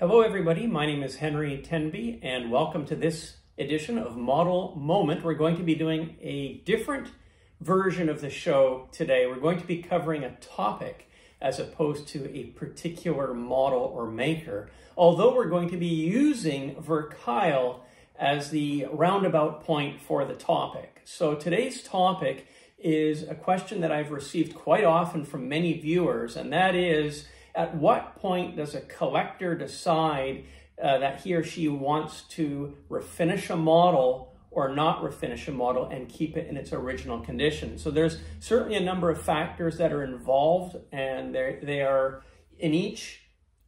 Hello everybody, my name is Henry Tenby and welcome to this edition of Model Moment. We're going to be doing a different version of the show today. We're going to be covering a topic as opposed to a particular model or maker, although we're going to be using Verkuyl as the roundabout point for the topic. So today's topic is a question that I've received quite often from many viewers, and that is, at what point does a collector decide uh, that he or she wants to refinish a model or not refinish a model and keep it in its original condition? So there's certainly a number of factors that are involved and they are in each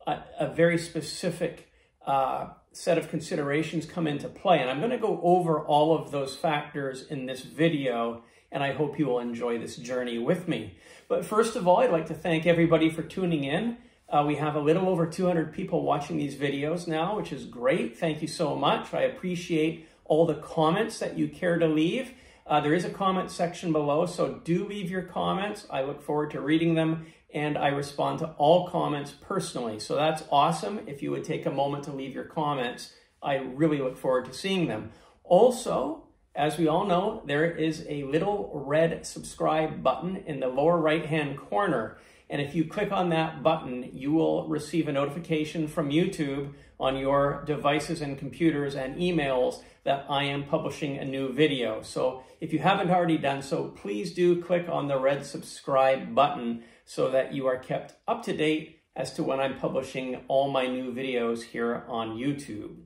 a, a very specific uh, set of considerations come into play. And I'm going to go over all of those factors in this video and I hope you will enjoy this journey with me. But first of all, I'd like to thank everybody for tuning in. Uh, we have a little over 200 people watching these videos now, which is great. Thank you so much. I appreciate all the comments that you care to leave. Uh, there is a comment section below, so do leave your comments. I look forward to reading them, and I respond to all comments personally. So that's awesome. If you would take a moment to leave your comments, I really look forward to seeing them. Also, as we all know, there is a little red subscribe button in the lower right-hand corner. And if you click on that button, you will receive a notification from YouTube on your devices and computers and emails that I am publishing a new video. So if you haven't already done so, please do click on the red subscribe button so that you are kept up to date as to when I'm publishing all my new videos here on YouTube.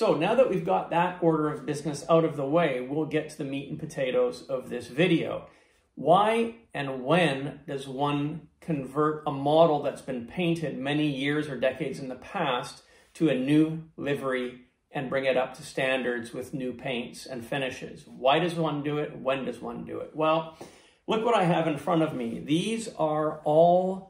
So now that we've got that order of business out of the way, we'll get to the meat and potatoes of this video. Why and when does one convert a model that's been painted many years or decades in the past to a new livery and bring it up to standards with new paints and finishes? Why does one do it? When does one do it? Well, look what I have in front of me. These are all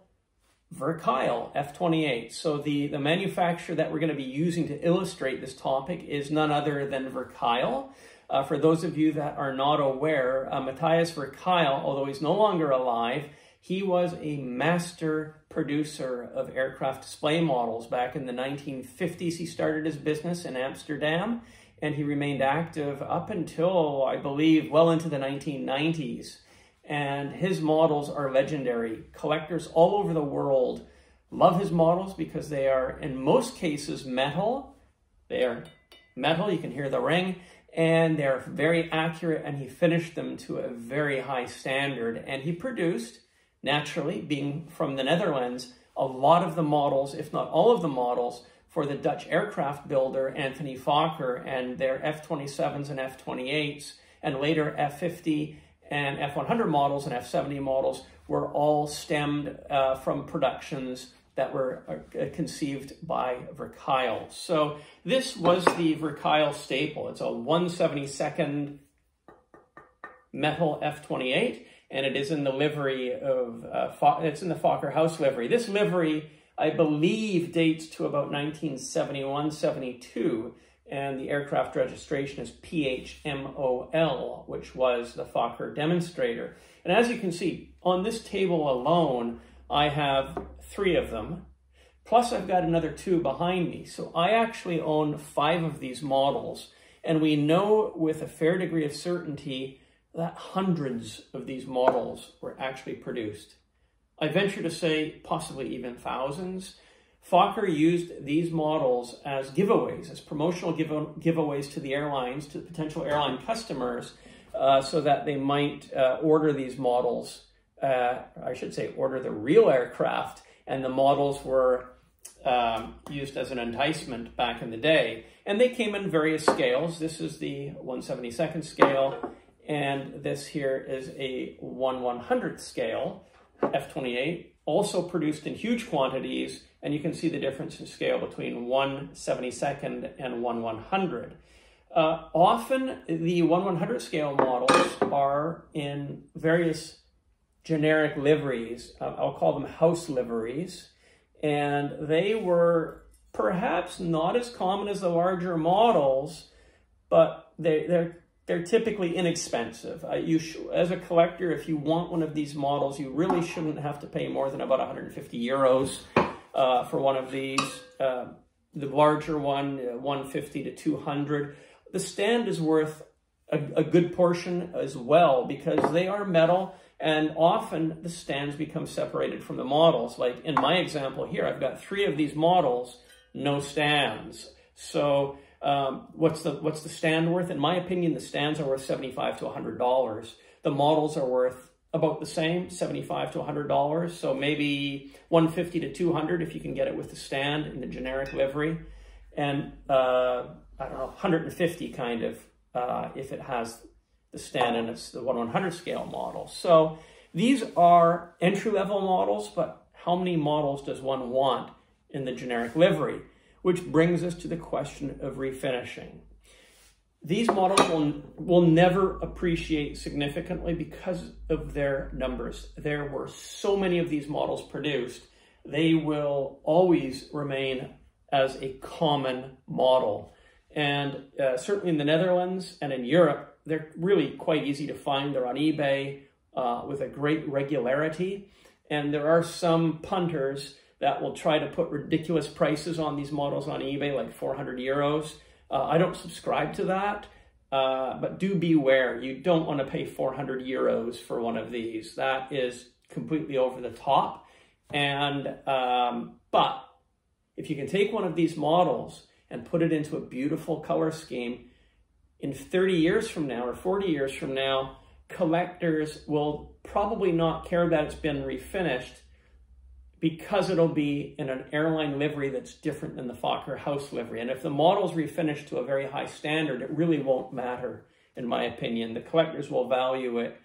Verkuyl F28. So the, the manufacturer that we're going to be using to illustrate this topic is none other than Verkuyl. Uh, for those of you that are not aware, uh, Matthias Verkuyl, although he's no longer alive, he was a master producer of aircraft display models. Back in the 1950s, he started his business in Amsterdam, and he remained active up until, I believe, well into the 1990s and his models are legendary. Collectors all over the world love his models because they are, in most cases, metal. They are metal, you can hear the ring, and they're very accurate, and he finished them to a very high standard. And he produced, naturally, being from the Netherlands, a lot of the models, if not all of the models, for the Dutch aircraft builder Anthony Fokker and their F-27s and F-28s, and later F-50 and F100 models and F70 models were all stemmed uh, from productions that were uh, conceived by Verkuyl. So this was the Verkuyl staple. It's a 172nd metal F28, and it is in the livery of, uh, it's in the Fokker House livery. This livery, I believe, dates to about 1971-72, and the aircraft registration is PHMOL, which was the Fokker demonstrator. And as you can see, on this table alone, I have three of them, plus I've got another two behind me. So I actually own five of these models, and we know with a fair degree of certainty that hundreds of these models were actually produced. I venture to say possibly even thousands. Fokker used these models as giveaways, as promotional give giveaways to the airlines, to potential airline customers, uh, so that they might uh, order these models, uh, I should say order the real aircraft, and the models were um, used as an enticement back in the day. And they came in various scales. This is the 172nd scale, and this here is a 1 100th scale, F-28, also produced in huge quantities and you can see the difference in scale between 1 72nd and 1 100. Uh, often the 1 100 scale models are in various generic liveries. Uh, I'll call them house liveries. And they were perhaps not as common as the larger models, but they, they're they're typically inexpensive. Uh, you as a collector, if you want one of these models, you really shouldn't have to pay more than about 150 euros uh, for one of these. Uh, the larger one, uh, 150 to 200. The stand is worth a, a good portion as well because they are metal and often the stands become separated from the models. Like in my example here, I've got three of these models, no stands. So um, what's the what's the stand worth? In my opinion, the stands are worth seventy-five to hundred dollars. The models are worth about the same, seventy-five to hundred dollars. So maybe one fifty to two hundred if you can get it with the stand in the generic livery, and uh, I don't know, one hundred and fifty kind of uh, if it has the stand and it's the one one hundred scale model. So these are entry-level models, but how many models does one want in the generic livery? which brings us to the question of refinishing. These models will, will never appreciate significantly because of their numbers. There were so many of these models produced, they will always remain as a common model. And uh, certainly in the Netherlands and in Europe, they're really quite easy to find. They're on eBay uh, with a great regularity. And there are some punters that will try to put ridiculous prices on these models on eBay, like 400 euros. Uh, I don't subscribe to that, uh, but do beware. You don't want to pay 400 euros for one of these. That is completely over the top. And, um, but if you can take one of these models and put it into a beautiful color scheme, in 30 years from now or 40 years from now, collectors will probably not care that it's been refinished because it'll be in an airline livery that's different than the Fokker house livery. And if the model's refinished to a very high standard, it really won't matter, in my opinion. The collectors will value it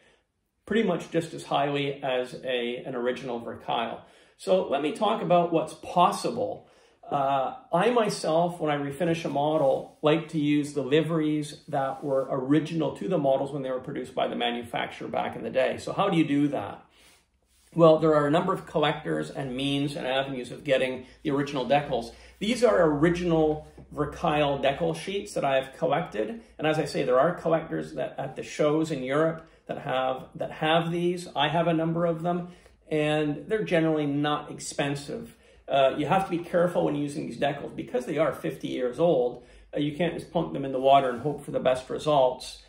pretty much just as highly as a, an original Verkuyl. So let me talk about what's possible. Uh, I myself, when I refinish a model, like to use the liveries that were original to the models when they were produced by the manufacturer back in the day. So how do you do that? Well, there are a number of collectors and means and avenues of getting the original decals. These are original Verkuyl decal sheets that I have collected. And as I say, there are collectors that at the shows in Europe that have that have these. I have a number of them, and they're generally not expensive. Uh, you have to be careful when using these decals because they are 50 years old. Uh, you can't just plunk them in the water and hope for the best results.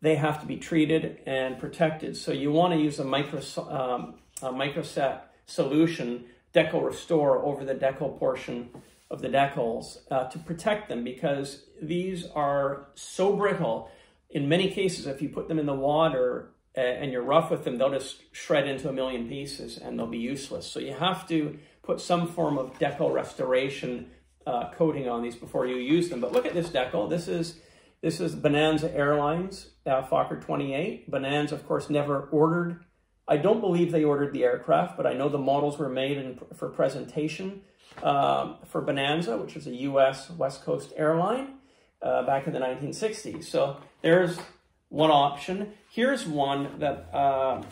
They have to be treated and protected. So you want to use a micro um, uh, microset solution, decal restore over the decal portion of the decals uh, to protect them because these are so brittle. In many cases, if you put them in the water uh, and you're rough with them, they'll just shred into a million pieces and they'll be useless. So you have to put some form of decal restoration uh, coating on these before you use them. But look at this decal. This is this is Bonanza Airlines uh, Fokker 28. Bonanza, of course, never ordered I don't believe they ordered the aircraft, but I know the models were made in, for presentation um, for Bonanza, which is a U.S. West Coast airline uh, back in the 1960s. So there's one option. Here's one that uh,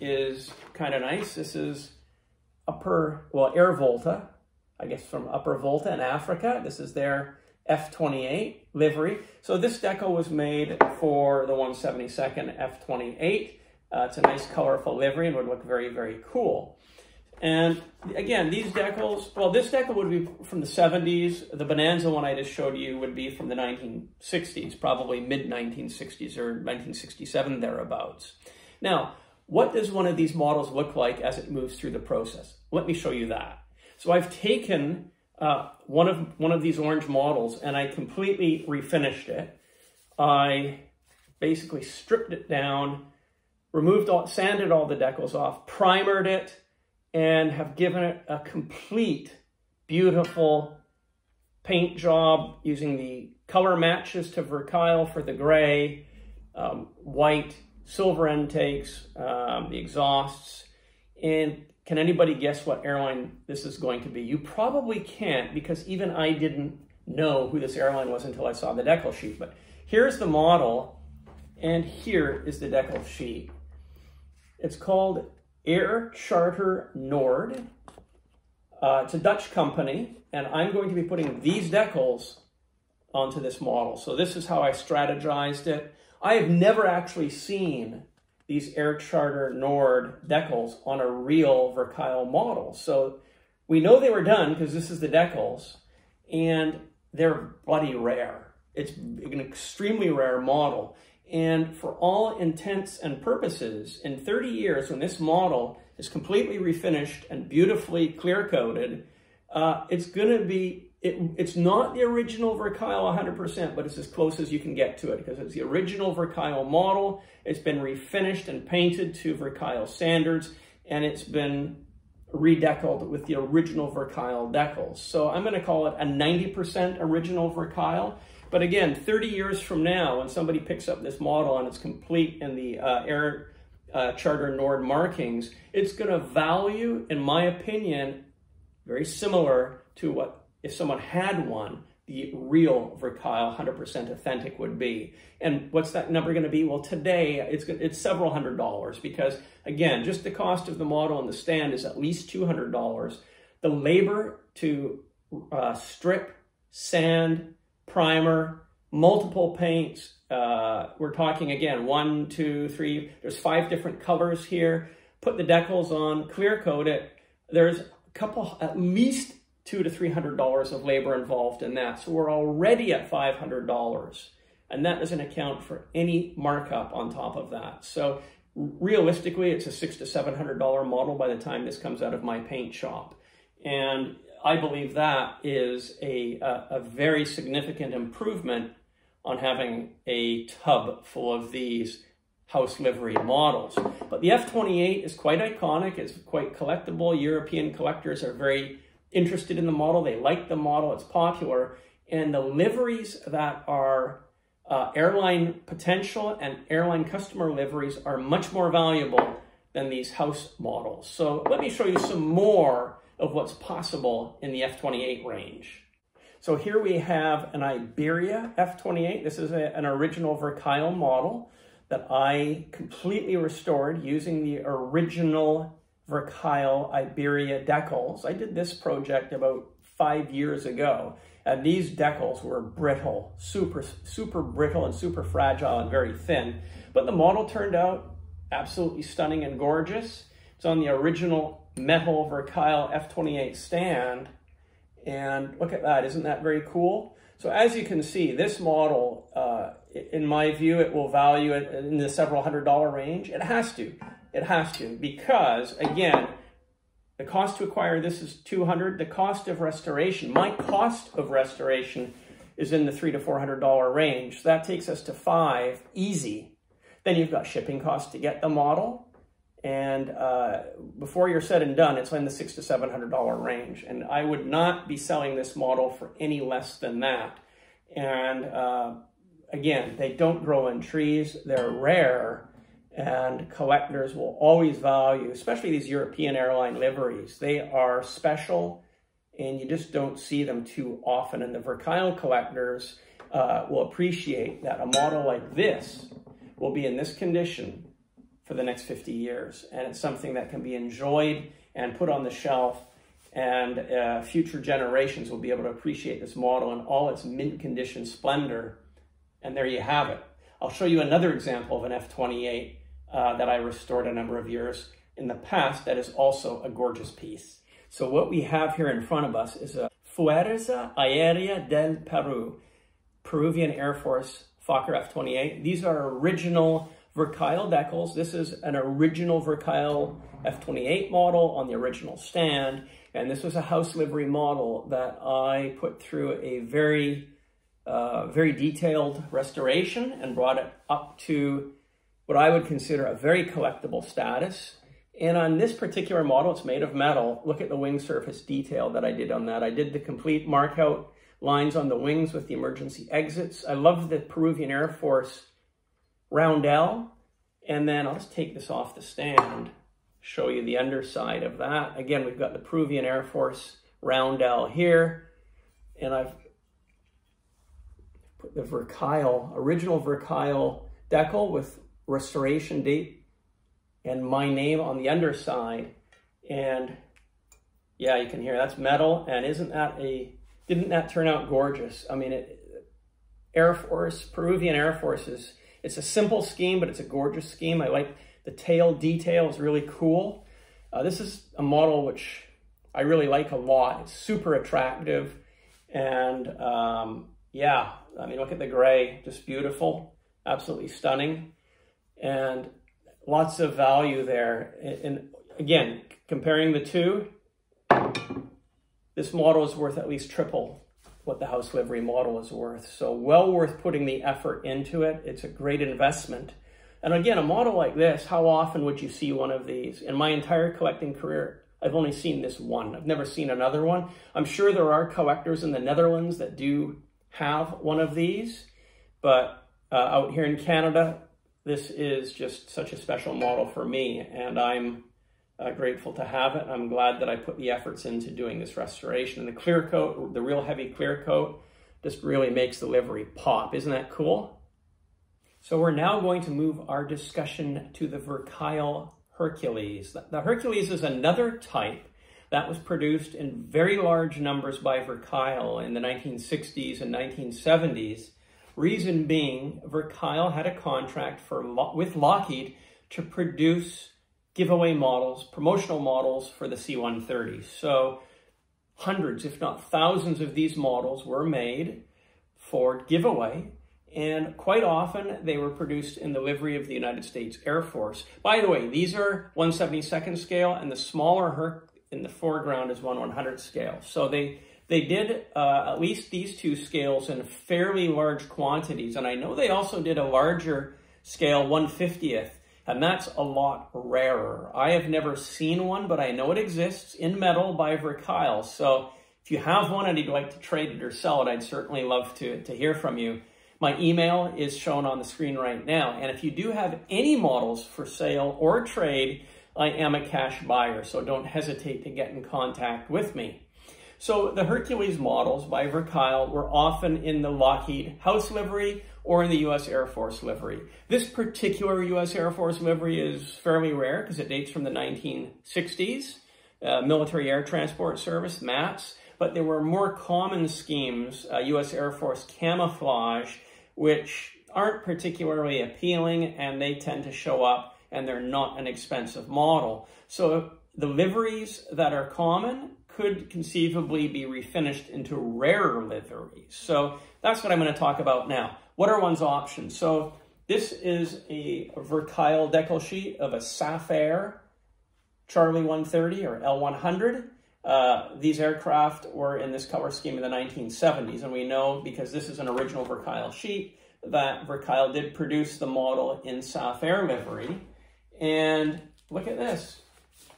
is kind of nice. This is Upper, well, Air Volta, I guess from Upper Volta in Africa. This is their F-28 livery. So this deco was made for the 172nd F-28. Uh, it's a nice colorful livery and would look very, very cool. And again, these decals, well, this decal would be from the 70s. The Bonanza one I just showed you would be from the 1960s, probably mid-1960s or 1967 thereabouts. Now, what does one of these models look like as it moves through the process? Let me show you that. So I've taken uh, one of one of these orange models and I completely refinished it. I basically stripped it down removed all, sanded all the decals off, primered it, and have given it a complete, beautiful paint job using the color matches to Verkuyl for the gray, um, white, silver intakes, um, the exhausts. And can anybody guess what airline this is going to be? You probably can't because even I didn't know who this airline was until I saw the decal sheet. But here's the model, and here is the decal sheet. It's called Air Charter Nord. Uh, it's a Dutch company, and I'm going to be putting these decals onto this model. So this is how I strategized it. I have never actually seen these Air Charter Nord decals on a real Verkuyl model. So we know they were done because this is the decals. and they're bloody rare. It's an extremely rare model. And for all intents and purposes, in 30 years, when this model is completely refinished and beautifully clear coated, uh, it's going to be, it, it's not the original Verkuyl 100%, but it's as close as you can get to it because it's the original Verkuyl model. It's been refinished and painted to Verkuyl standards, and it's been redeckled with the original Verkuyl decals. So I'm going to call it a 90% original Verkuyl. But again, 30 years from now, when somebody picks up this model and it's complete in the uh, Air uh, Charter Nord markings, it's going to value, in my opinion, very similar to what if someone had one, the real Verkuyl 100% authentic would be. And what's that number going to be? Well, today it's it's several hundred dollars because again, just the cost of the model and the stand is at least $200. The labor to uh, strip, sand, primer, multiple paints. Uh, we're talking again, one, two, three, there's five different colors here. Put the decals on, clear coat it. There's a couple, at least two to three hundred dollars of labor involved in that. So we're already at five hundred dollars. And that doesn't account for any markup on top of that. So realistically, it's a six to seven hundred dollar model by the time this comes out of my paint shop. And I believe that is a, a, a very significant improvement on having a tub full of these house livery models. But the F28 is quite iconic, it's quite collectible. European collectors are very interested in the model, they like the model, it's popular. And the liveries that are uh, airline potential and airline customer liveries are much more valuable than these house models. So let me show you some more of what's possible in the F-28 range. So here we have an Iberia F-28. This is a, an original Verkuyl model that I completely restored using the original Verkuyl Iberia decals. I did this project about five years ago, and these decals were brittle, super, super brittle and super fragile and very thin. But the model turned out absolutely stunning and gorgeous. It's on the original metal Verkuyl F28 stand. And look at that, isn't that very cool? So as you can see, this model, uh, in my view, it will value it in the several hundred dollar range. It has to, it has to, because again, the cost to acquire this is 200. The cost of restoration, my cost of restoration is in the three to $400 range. So that takes us to five, easy. Then you've got shipping costs to get the model. And uh, before you're said and done, it's in the six to seven hundred dollar range. And I would not be selling this model for any less than that. And uh, again, they don't grow in trees; they're rare, and collectors will always value, especially these European airline liveries. They are special, and you just don't see them too often. And the Verkuyl collectors uh, will appreciate that a model like this will be in this condition for the next 50 years. And it's something that can be enjoyed and put on the shelf and uh, future generations will be able to appreciate this model in all its mint condition splendor. And there you have it. I'll show you another example of an F-28 uh, that I restored a number of years in the past that is also a gorgeous piece. So what we have here in front of us is a Fuerza Aérea del Peru, Peruvian Air Force Fokker F-28. These are original Verkuyl decals. This is an original Verkuyl F28 model on the original stand. And this was a house livery model that I put through a very, uh, very detailed restoration and brought it up to what I would consider a very collectible status. And on this particular model, it's made of metal. Look at the wing surface detail that I did on that. I did the complete mark out lines on the wings with the emergency exits. I love the Peruvian Air Force roundel. And then I'll just take this off the stand, show you the underside of that. Again, we've got the Peruvian Air Force roundel here. And I've put the Verkuyl, original Verkuyl decal with restoration date and my name on the underside. And yeah, you can hear that's metal. And isn't that a, didn't that turn out gorgeous? I mean, it, Air Force, Peruvian Air Force is it's a simple scheme, but it's a gorgeous scheme. I like the tail detail is really cool. Uh, this is a model which I really like a lot. It's super attractive And um, yeah, I mean, look at the gray, just beautiful, absolutely stunning. And lots of value there. And again, comparing the two, this model is worth at least triple what the house livery model is worth. So well worth putting the effort into it. It's a great investment. And again, a model like this, how often would you see one of these? In my entire collecting career, I've only seen this one. I've never seen another one. I'm sure there are collectors in the Netherlands that do have one of these, but uh, out here in Canada, this is just such a special model for me, and I'm uh, grateful to have it. I'm glad that I put the efforts into doing this restoration. And the clear coat, the real heavy clear coat, just really makes the livery pop. Isn't that cool? So we're now going to move our discussion to the Verkuyl Hercules. The Hercules is another type that was produced in very large numbers by Verkuyl in the 1960s and 1970s. Reason being, Verkuyl had a contract for with Lockheed to produce giveaway models, promotional models for the C-130. So hundreds, if not thousands of these models were made for giveaway. And quite often they were produced in the livery of the United States Air Force. By the way, these are 172nd scale and the smaller Herc in the foreground is 1 100th scale. So they they did uh, at least these two scales in fairly large quantities. And I know they also did a larger scale 150th and that's a lot rarer. I have never seen one, but I know it exists in metal by Verkuyl. So if you have one and you'd like to trade it or sell it, I'd certainly love to, to hear from you. My email is shown on the screen right now. And if you do have any models for sale or trade, I am a cash buyer, so don't hesitate to get in contact with me. So the Hercules models by Verkuyl were often in the Lockheed House livery or in the U.S. Air Force livery. This particular U.S. Air Force livery is fairly rare because it dates from the 1960s, uh, Military Air Transport Service, MATS, but there were more common schemes, uh, U.S. Air Force camouflage, which aren't particularly appealing and they tend to show up and they're not an expensive model. So the liveries that are common could conceivably be refinished into rarer liveries. So that's what I'm going to talk about now. What are one's options? So this is a Verkuyl decal sheet of a Sapphire Charlie 130 or L100. Uh, these aircraft were in this color scheme in the 1970s, and we know because this is an original Verkuyl sheet that Verkuyl did produce the model in Sapphire livery. And look at this.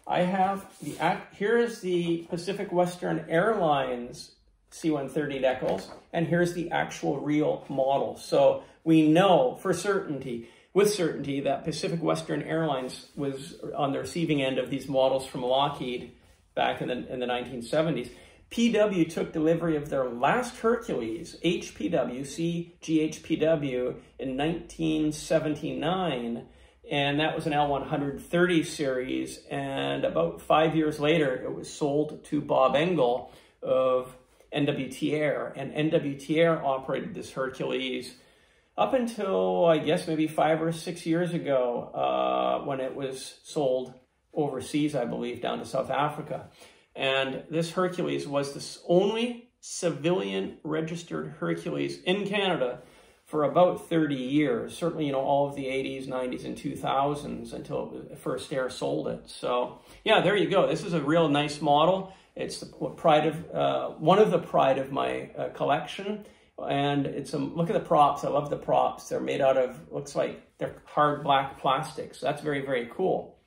I have the, act here is the Pacific Western Airlines C-130 decals, and here's the actual real model. So we know for certainty, with certainty, that Pacific Western Airlines was on the receiving end of these models from Lockheed back in the, in the 1970s. PW took delivery of their last Hercules, HPW, CGHPW, in 1979, and that was an L130 series. And about five years later, it was sold to Bob Engle of NWT Air, and NWT Air operated this Hercules up until, I guess, maybe five or six years ago uh, when it was sold overseas, I believe, down to South Africa. And this Hercules was the only civilian registered Hercules in Canada for about 30 years, certainly, you know, all of the 80s, 90s, and 2000s until First Air sold it. So, yeah, there you go. This is a real nice model. It's the pride of uh, one of the pride of my uh, collection, and it's a look at the props. I love the props. They're made out of looks like they're hard black plastic, So that's very very cool.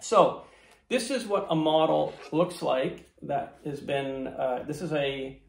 So this is what a model looks like that has been. Uh, this is a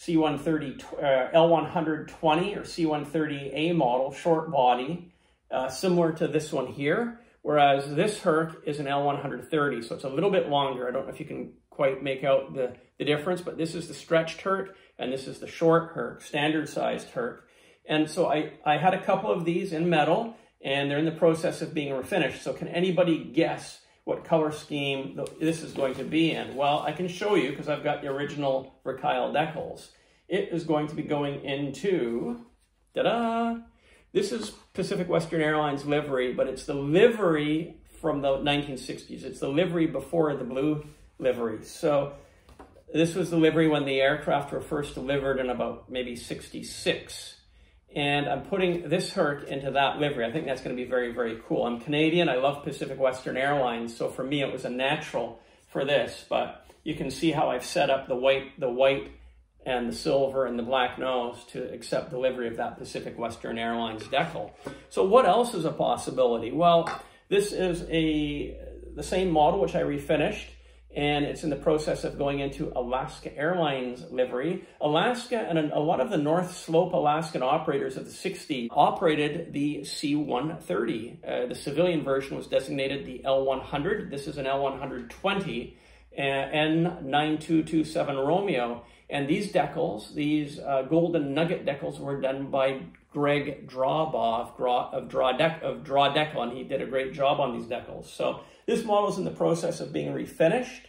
C130 uh, L120 or C130A model, short body, uh, similar to this one here. Whereas this Herc is an L130, so it's a little bit longer. I don't know if you can quite make out the, the difference, but this is the stretched Herc and this is the short Herc, standard sized Herc. And so I, I had a couple of these in metal and they're in the process of being refinished. So can anybody guess what color scheme this is going to be in? Well, I can show you because I've got the original Verkuyl decals. It is going to be going into, da-da, this is Pacific Western Airlines livery, but it's the livery from the 1960s. It's the livery before the blue livery. So this was the livery when the aircraft were first delivered in about maybe 66. And I'm putting this Herc into that livery. I think that's going to be very, very cool. I'm Canadian. I love Pacific Western Airlines. So for me, it was a natural for this. But you can see how I've set up the white, the white and the silver and the black nose to accept delivery of that Pacific Western Airlines decal. So what else is a possibility? Well, this is a the same model which I refinished and it's in the process of going into Alaska Airlines livery. Alaska and a lot of the North Slope Alaskan operators of the 60s operated the C-130. Uh, the civilian version was designated the L-100. This is an L-120 N9227 Romeo. And these decals, these uh, golden nugget decals, were done by Greg Drawbaugh of Draw, Dec of Draw Decal, and he did a great job on these decals. So this model is in the process of being refinished.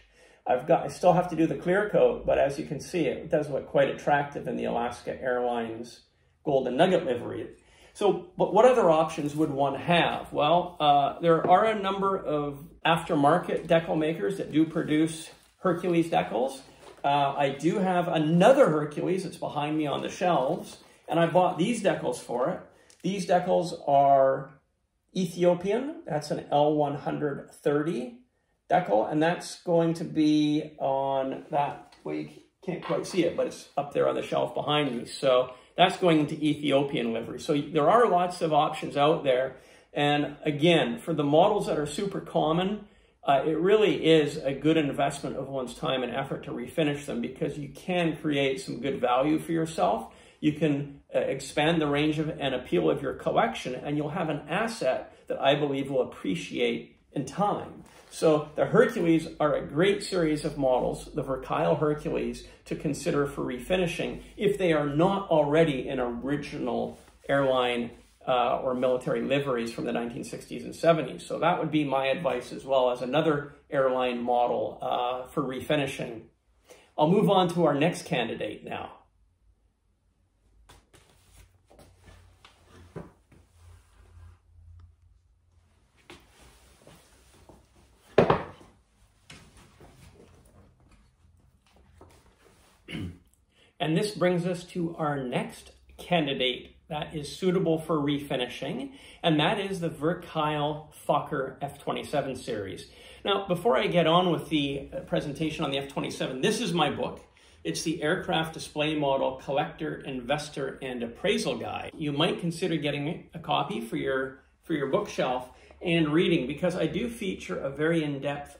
I've got, I still have to do the clear coat, but as you can see, it does look quite attractive in the Alaska Airlines Golden Nugget livery. So, but what other options would one have? Well, uh, there are a number of aftermarket decal makers that do produce Hercules decals. Uh, I do have another Hercules that's behind me on the shelves, and I bought these decals for it. These decals are Ethiopian. That's an L130 decal, and that's going to be on that, well, you can't quite see it, but it's up there on the shelf behind me. So that's going into Ethiopian livery. So there are lots of options out there. And again, for the models that are super common, uh, it really is a good investment of one's time and effort to refinish them because you can create some good value for yourself. You can expand the range of and appeal of your collection, and you'll have an asset that I believe will appreciate in time. So the Hercules are a great series of models, the Verkuyl Hercules, to consider for refinishing if they are not already in original airline uh, or military liveries from the 1960s and 70s. So that would be my advice as well as another airline model uh, for refinishing. I'll move on to our next candidate now. And this brings us to our next candidate that is suitable for refinishing, and that is the Verkuyl Fokker F27 series. Now, before I get on with the uh, presentation on the F27, this is my book. It's the Aircraft Display Model Collector, Investor, and Appraisal Guide. You might consider getting a copy for your, for your bookshelf and reading because I do feature a very in-depth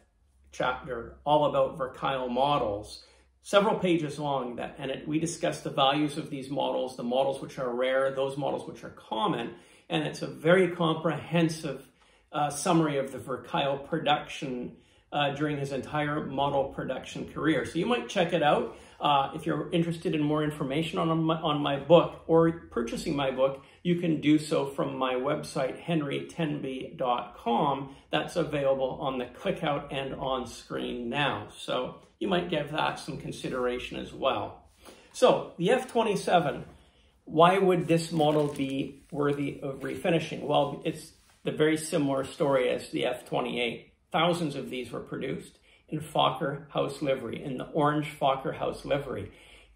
chapter all about Verkuyl models several pages long that and it, we discuss the values of these models the models which are rare those models which are common and it's a very comprehensive uh, summary of the Verkuyl production uh, during his entire model production career. So you might check it out uh, if you're interested in more information on my, on my book or purchasing my book you can do so from my website henrytenby.com that's available on the click out and on screen now so you might give that some consideration as well. So the F-27, why would this model be worthy of refinishing? Well, it's the very similar story as the F-28. Thousands of these were produced in Fokker House livery, in the orange Fokker House livery.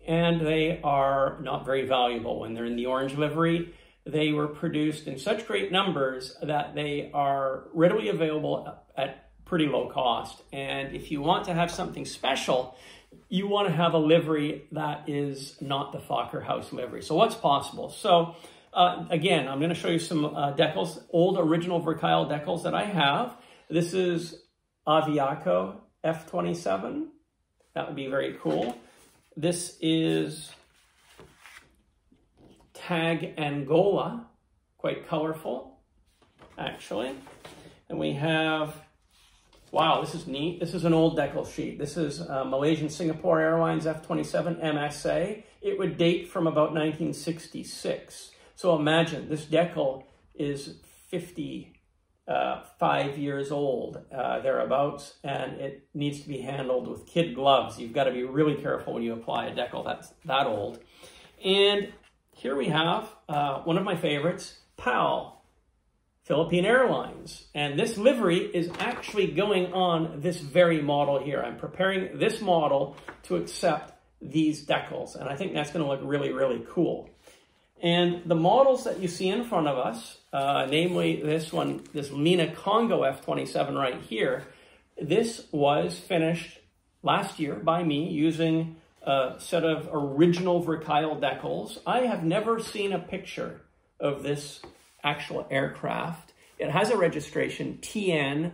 And they are not very valuable when they're in the orange livery. They were produced in such great numbers that they are readily available at pretty low cost. And if you want to have something special, you want to have a livery that is not the Fokker House livery. So what's possible? So uh, again, I'm going to show you some uh, decals, old original Verkuyl decals that I have. This is Aviaco F27. That would be very cool. This is TAAG Angola, quite colorful, actually. And we have Wow, this is neat. This is an old decal sheet. This is uh, Malaysian Singapore Airlines F-27 MSA. It would date from about 1966. So imagine this decal is 55 uh, years old, uh, thereabouts, and it needs to be handled with kid gloves. You've got to be really careful when you apply a decal that's that old. And here we have uh, one of my favorites, PAL Philippine Airlines. And this livery is actually going on this very model here. I'm preparing this model to accept these decals. And I think that's going to look really, really cool. And the models that you see in front of us, uh, namely this one, this Lina Congo F27 right here, this was finished last year by me using a set of original Verkuyl decals. I have never seen a picture of this actual aircraft. It has a registration TN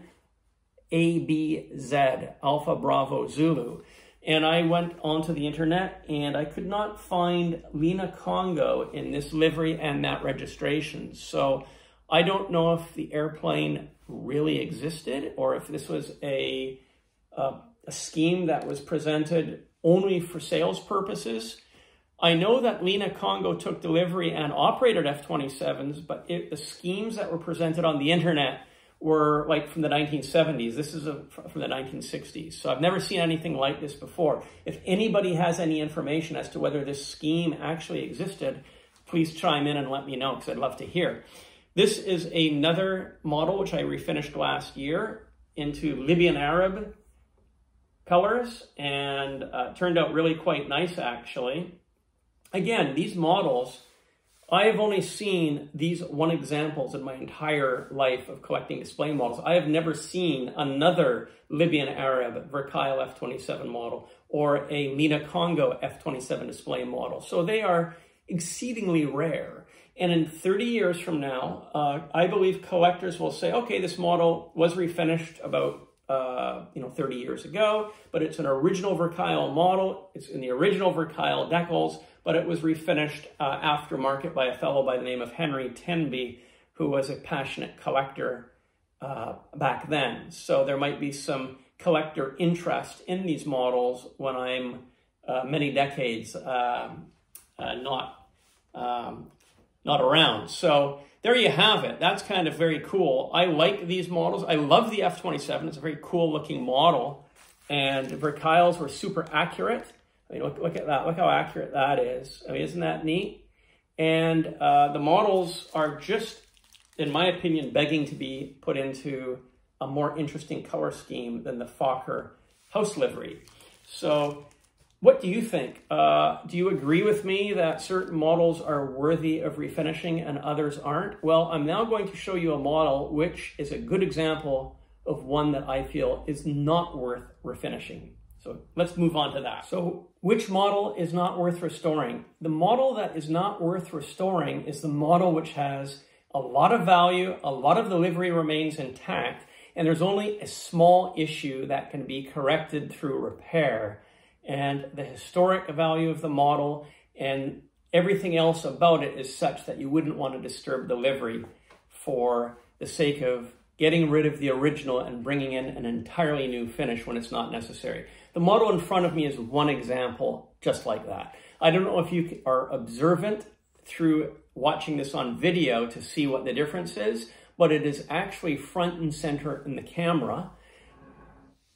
ABZ, Alpha Bravo Zulu. And I went onto the internet and I could not find Lina Congo in this livery and that registration. So I don't know if the airplane really existed or if this was a, uh, a scheme that was presented only for sales purposes. I know that Lina Congo took delivery and operated F-27s, but it, the schemes that were presented on the internet were like from the 1970s. This is a, from the 1960s. So I've never seen anything like this before. If anybody has any information as to whether this scheme actually existed, please chime in and let me know because I'd love to hear. This is another model which I refinished last year into Libyan Arab colors and uh, turned out really quite nice actually. Again, these models I have only seen these one examples in my entire life of collecting display models. I have never seen another Libyan Arab Verkuyl F-27 model or a Mina Congo F-27 display model. So they are exceedingly rare. And in 30 years from now, uh, I believe collectors will say, okay, this model was refinished about uh, you know 30 years ago, but it's an original Verkuyl model. It's in the original Verkuyl decals but it was refinished uh, aftermarket by a fellow by the name of Henry Tenby, who was a passionate collector uh, back then. So there might be some collector interest in these models when I'm uh, many decades um, uh, not um, not around. So there you have it. That's kind of very cool. I like these models. I love the F-27. It's a very cool looking model. And Verkuyls were super accurate. I mean, look, look at that. Look how accurate that is. I mean, isn't that neat? And uh, the models are just, in my opinion, begging to be put into a more interesting color scheme than the Fokker house livery. So what do you think? Uh, do you agree with me that certain models are worthy of refinishing and others aren't? Well, I'm now going to show you a model which is a good example of one that I feel is not worth refinishing. So let's move on to that. So which model is not worth restoring? The model that is not worth restoring is the model which has a lot of value, a lot of the livery remains intact, and there's only a small issue that can be corrected through repair. And the historic value of the model and everything else about it is such that you wouldn't want to disturb the livery for the sake of getting rid of the original and bringing in an entirely new finish when it's not necessary. The model in front of me is one example just like that. I don't know if you are observant through watching this on video to see what the difference is, but it is actually front and center in the camera.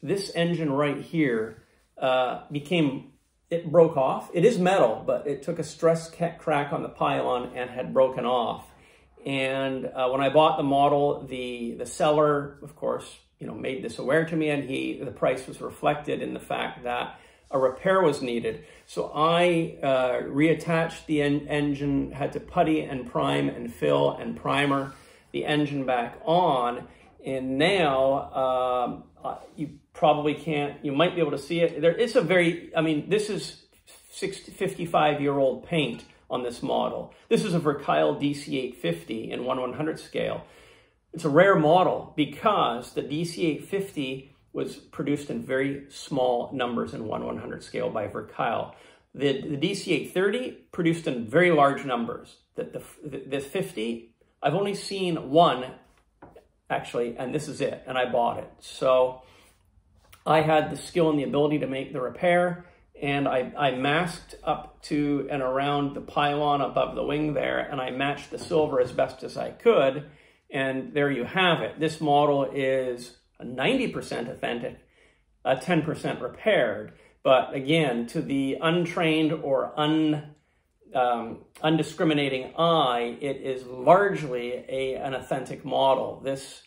This engine right here uh, became, it broke off. It is metal, but it took a stress crack on the pylon and had broken off. And uh, when I bought the model, the, the seller, of course, you know, made this aware to me and he, the price was reflected in the fact that a repair was needed. So I uh, reattached the en engine, had to putty and prime and fill and primer the engine back on. And now um, uh, you probably can't, you might be able to see it. There is a very, I mean, this is 60, 55 year old paint on this model. This is a Verkuyl DC850 in 1 100 scale. It's a rare model because the DC850 was produced in very small numbers in 1 100 scale by Verkuyl. The, the DC830 produced in very large numbers. The, the, the 50, I've only seen one actually, and this is it, and I bought it. So I had the skill and the ability to make the repair and I, I masked up to and around the pylon above the wing there, and I matched the silver as best as I could, and there you have it. This model is 90% authentic, uh, 10% repaired, but again, to the untrained or un, um, undiscriminating eye, it is largely a, an authentic model. This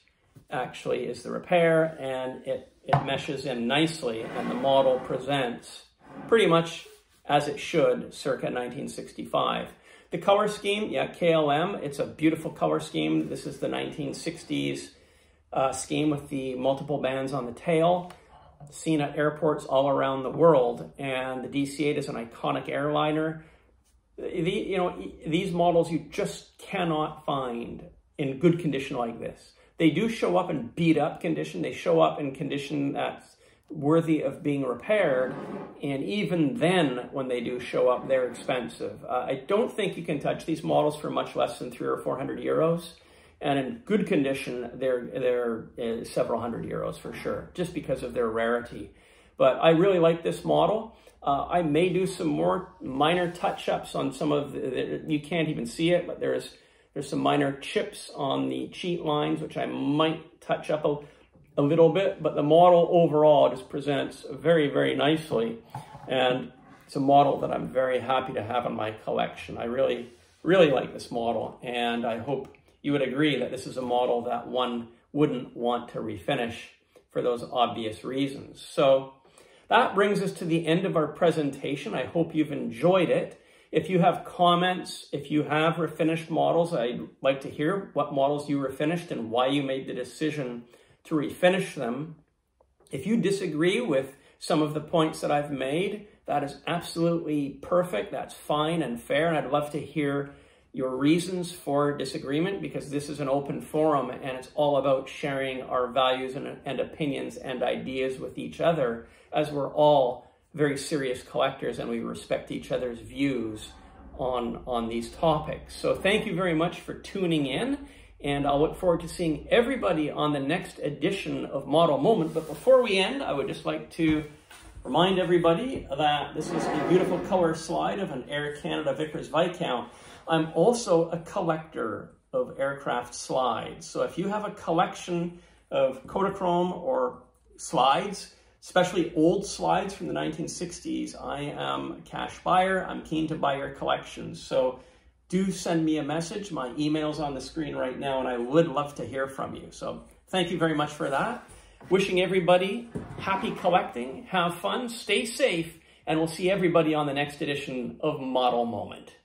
actually is the repair and it, it meshes in nicely and the model presents pretty much as it should circa 1965. The color scheme, yeah, KLM, it's a beautiful color scheme. This is the 1960s uh, scheme with the multiple bands on the tail, seen at airports all around the world. And the DC-8 is an iconic airliner. The, you know, these models you just cannot find in good condition like this. They do show up in beat up condition. They show up in condition that's worthy of being repaired. And even then, when they do show up, they're expensive. Uh, I don't think you can touch these models for much less than three or 400 euros. And in good condition, they're, they're uh, several hundred euros for sure, just because of their rarity. But I really like this model. Uh, I may do some more minor touch-ups on some of the, you can't even see it, but there's there's some minor chips on the cheat lines, which I might touch up a, a little bit, but the model overall just presents very, very nicely. And it's a model that I'm very happy to have in my collection. I really, really like this model, and I hope you would agree that this is a model that one wouldn't want to refinish for those obvious reasons. So that brings us to the end of our presentation. I hope you've enjoyed it. If you have comments, if you have refinished models, I'd like to hear what models you refinished and why you made the decision to refinish them. If you disagree with some of the points that I've made, that is absolutely perfect. That's fine and fair. And I'd love to hear your reasons for disagreement because this is an open forum and it's all about sharing our values and, and opinions and ideas with each other as we're all very serious collectors and we respect each other's views on, on these topics. So thank you very much for tuning in and I'll look forward to seeing everybody on the next edition of Model Moment. But before we end, I would just like to remind everybody that this is a beautiful color slide of an Air Canada Vickers Viscount. I'm also a collector of aircraft slides. So if you have a collection of Kodachrome or slides, especially old slides from the 1960s. I am a cash buyer. I'm keen to buy your collections. So do send me a message. My email's on the screen right now, and I would love to hear from you. So thank you very much for that. Wishing everybody happy collecting, have fun, stay safe, and we'll see everybody on the next edition of Model Moment.